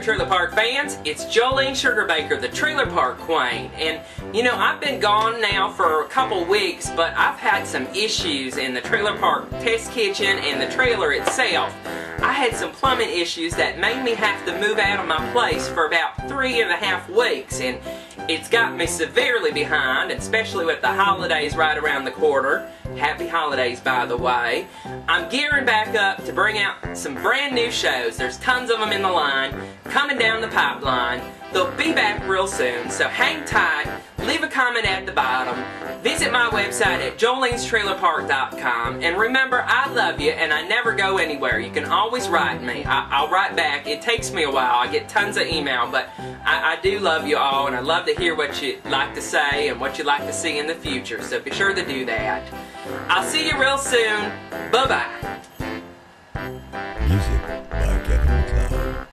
Trailer Park fans. It's Jolene Sugarbaker, the Trailer Park Queen. And, you know, I've been gone now for a couple weeks, but I've had some issues in the Trailer Park test kitchen and the trailer itself. I had some plumbing issues that made me have to move out of my place for about three and a half weeks. And it's got me severely behind, especially with the holidays right around the corner. Happy holidays, by the way. I'm gearing back up to bring out some brand new shows. There's tons of them in the line, coming down the pipeline. They'll be back real soon, so hang tight, leave a comment at the bottom, visit my website at jolenestrailerpark.com, and remember, I love you and I never go anywhere. You can always write me. I, will write back. It takes me a while. I get tons of email, but I, I do love you all, and I love to hear what you like to say and what you like to see in the future, so be sure to do that. I'll see you real soon. Bye-bye. Music by Kevin MacLeod.